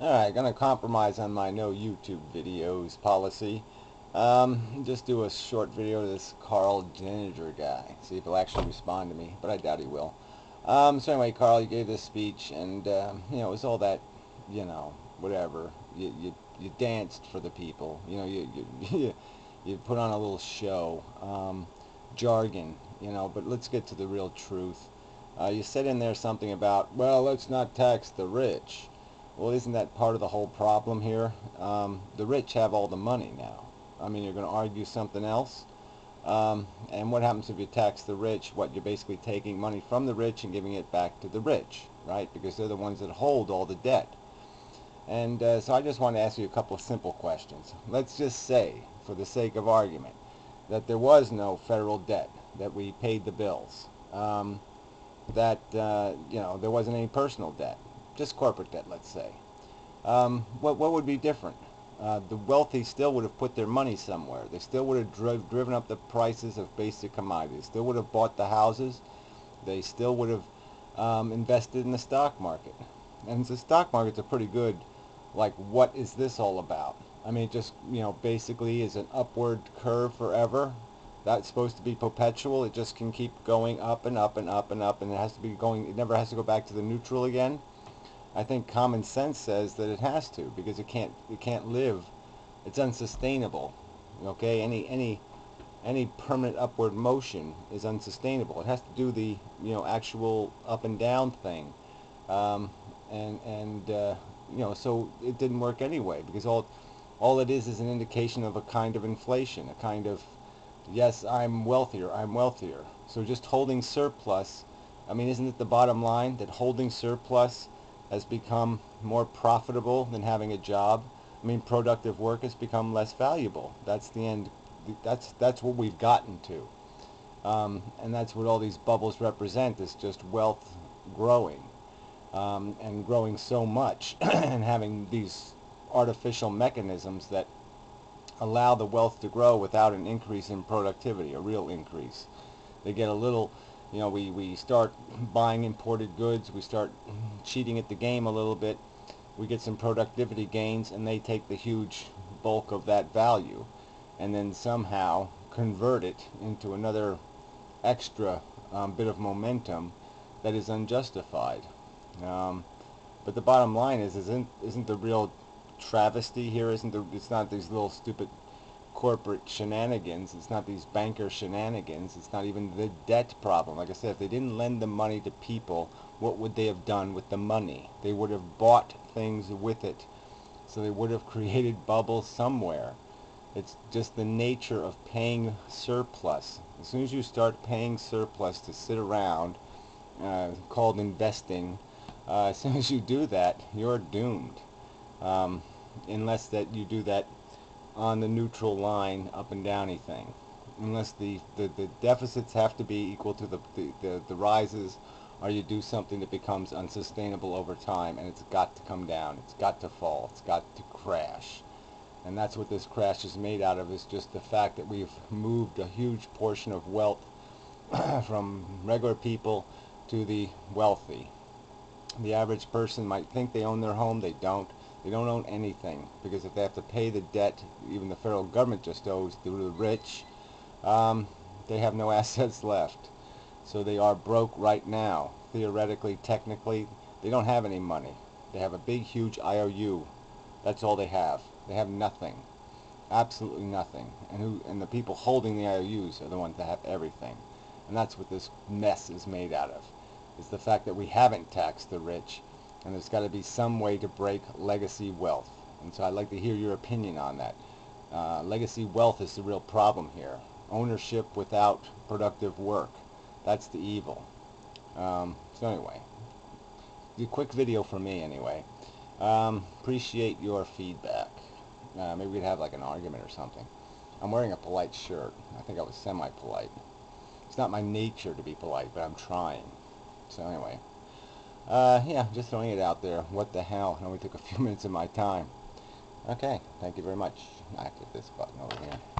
Alright, gonna compromise on my no YouTube videos policy. Um, just do a short video of this Karl Denninger guy. See if he'll actually respond to me, but I doubt he will. Um, so anyway, Karl, you gave this speech, and, um, you know, it was all that, you know, whatever. You, you, you danced for the people. You know, you, you, you put on a little show. Um, jargon, you know, but let's get to the real truth. Uh, you said in there something about, well, let's not tax the rich. Well, isn't that part of the whole problem here? Um, the rich have all the money now. I mean, you're going to argue something else? Um, and what happens if you tax the rich? What, you're basically taking money from the rich and giving it back to the rich, right? Because they're the ones that hold all the debt. And uh, so I just want to ask you a couple of simple questions. Let's just say, for the sake of argument, that there was no federal debt, that we paid the bills, um, that, uh, you know, there wasn't any personal debt just corporate debt, let's say, um, what, what would be different? Uh, the wealthy still would have put their money somewhere. They still would have dri driven up the prices of basic commodities. They still would have bought the houses. They still would have um, invested in the stock market. And the stock market's a pretty good, like, what is this all about? I mean, just, you know, basically is an upward curve forever. That's supposed to be perpetual. It just can keep going up and up and up and up, and it has to be going, it never has to go back to the neutral again. I think common sense says that it has to because it can't it can't live. It's unsustainable. Okay, any any any permanent upward motion is unsustainable. It has to do the you know actual up and down thing, um, and and uh, you know so it didn't work anyway because all all it is is an indication of a kind of inflation, a kind of yes I'm wealthier, I'm wealthier. So just holding surplus. I mean, isn't it the bottom line that holding surplus has become more profitable than having a job. I mean, productive work has become less valuable. That's the end. That's that's what we've gotten to, um, and that's what all these bubbles represent. Is just wealth growing, um, and growing so much, and having these artificial mechanisms that allow the wealth to grow without an increase in productivity, a real increase. They get a little you know, we, we start buying imported goods, we start cheating at the game a little bit, we get some productivity gains, and they take the huge bulk of that value and then somehow convert it into another extra um, bit of momentum that is unjustified. Um, but the bottom line is, isn't isn't the real travesty here? Isn't the, it's not these little stupid corporate shenanigans. It's not these banker shenanigans. It's not even the debt problem. Like I said, if they didn't lend the money to people, what would they have done with the money? They would have bought things with it. So they would have created bubbles somewhere. It's just the nature of paying surplus. As soon as you start paying surplus to sit around, uh, called investing, uh, as soon as you do that, you're doomed. Um, unless that you do that on the neutral line up and down anything unless the, the, the deficits have to be equal to the, the, the, the rises or you do something that becomes unsustainable over time and it's got to come down it's got to fall it's got to crash. And that's what this crash is made out of is just the fact that we've moved a huge portion of wealth from regular people to the wealthy. The average person might think they own their home they don't they don't own anything because if they have to pay the debt, even the federal government just owes to the rich, um, they have no assets left. So they are broke right now. Theoretically, technically, they don't have any money. They have a big, huge IOU. That's all they have. They have nothing. Absolutely nothing. And who and the people holding the IOUs are the ones that have everything. And that's what this mess is made out of. Is the fact that we haven't taxed the rich and there's got to be some way to break legacy wealth. And so I'd like to hear your opinion on that. Uh, legacy wealth is the real problem here. Ownership without productive work. That's the evil. Um, so anyway, a quick video for me anyway. Um, appreciate your feedback. Uh, maybe we'd have like an argument or something. I'm wearing a polite shirt. I think I was semi-polite. It's not my nature to be polite, but I'm trying. So anyway. Uh, yeah, just throwing it out there. What the hell? It only took a few minutes of my time. Okay, thank you very much. I hit this button over here.